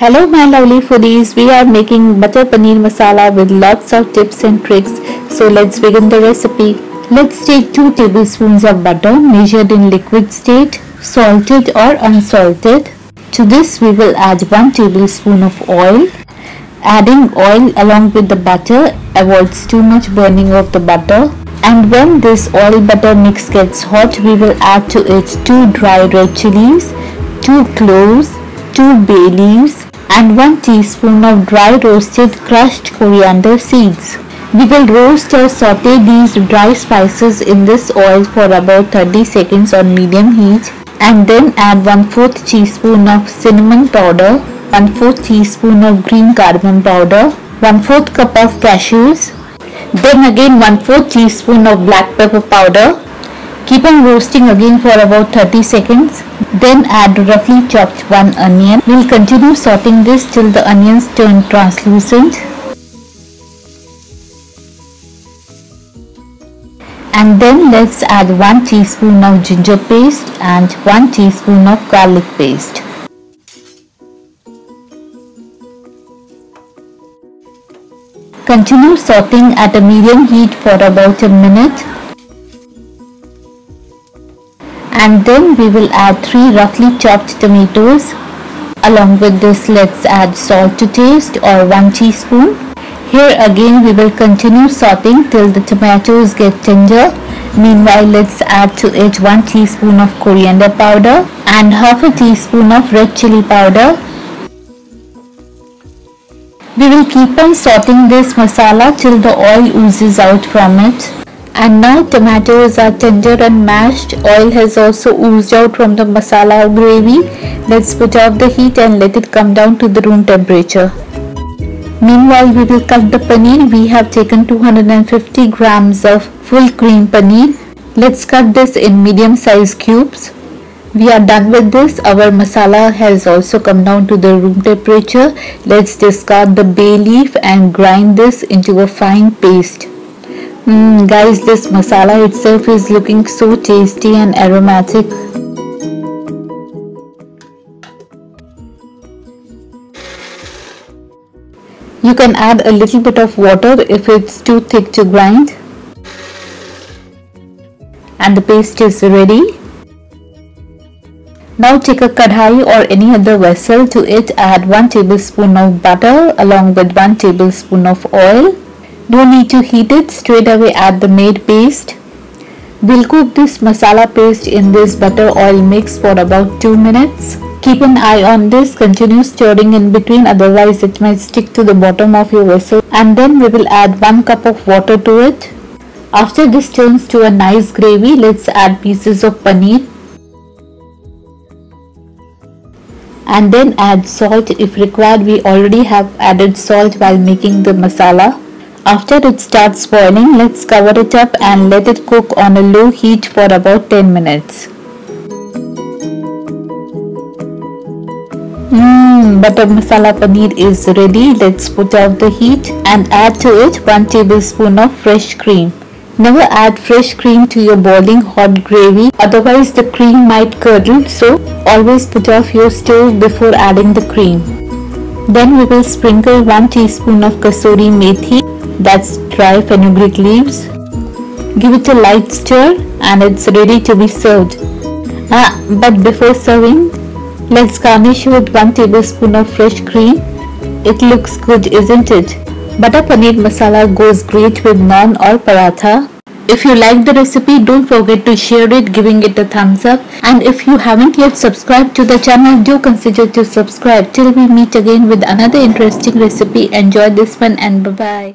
Hello my lovely foodies, we are making butter paneer masala with lots of tips and tricks. So let's begin the recipe. Let's take 2 tablespoons of butter measured in liquid state, salted or unsalted. To this we will add 1 tablespoon of oil. Adding oil along with the butter avoids too much burning of the butter. And when this oil butter mix gets hot, we will add to it 2 dry red chilies, 2 cloves, 2 bay leaves, and 1 teaspoon of dry roasted crushed coriander seeds. We will roast or saute these dry spices in this oil for about 30 seconds on medium heat and then add 1 4th teaspoon of cinnamon powder, 1 4th teaspoon of green cardamom powder, 1 4th cup of cashews, then again 1 4th teaspoon of black pepper powder. Keep on roasting again for about 30 seconds then add roughly chopped one onion. We'll continue sauteing this till the onions turn translucent. And then let's add 1 teaspoon of ginger paste and 1 teaspoon of garlic paste. Continue sauteing at a medium heat for about a minute and then we will add 3 roughly chopped tomatoes along with this let's add salt to taste or 1 teaspoon. Here again we will continue sauteing till the tomatoes get tender. Meanwhile let's add to it 1 teaspoon of coriander powder and half a teaspoon of red chili powder. We will keep on sauteing this masala till the oil oozes out from it and now tomatoes are tender and mashed. Oil has also oozed out from the masala gravy. Let's put off the heat and let it come down to the room temperature. Meanwhile we will cut the paneer. We have taken 250 grams of full cream paneer. Let's cut this in medium size cubes. We are done with this. Our masala has also come down to the room temperature. Let's discard the bay leaf and grind this into a fine paste Mm, guys, this masala itself is looking so tasty and aromatic. You can add a little bit of water if it's too thick to grind. And the paste is ready. Now take a kadhai or any other vessel to it add 1 tablespoon of butter along with 1 tablespoon of oil no need to heat it, straight away add the made paste. We'll cook this masala paste in this butter oil mix for about 2 minutes. Keep an eye on this, continue stirring in between otherwise it might stick to the bottom of your vessel and then we will add 1 cup of water to it. After this turns to a nice gravy, let's add pieces of paneer and then add salt if required we already have added salt while making the masala after it starts boiling, let's cover it up and let it cook on a low heat for about 10 minutes. Mmm, butter masala paneer is ready. Let's put out the heat and add to it 1 tablespoon of fresh cream. Never add fresh cream to your boiling hot gravy otherwise the cream might curdle so always put off your stove before adding the cream. Then we will sprinkle 1 teaspoon of kasuri methi that's dry fenugreek leaves. Give it a light stir and it's ready to be served. Ah, but before serving, let's garnish with 1 tablespoon of fresh cream. It looks good, isn't it? Butter paneer masala goes great with naan or paratha. If you like the recipe, don't forget to share it, giving it a thumbs up. And if you haven't yet subscribed to the channel, do consider to subscribe. Till we meet again with another interesting recipe. Enjoy this one and bye-bye.